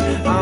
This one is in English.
all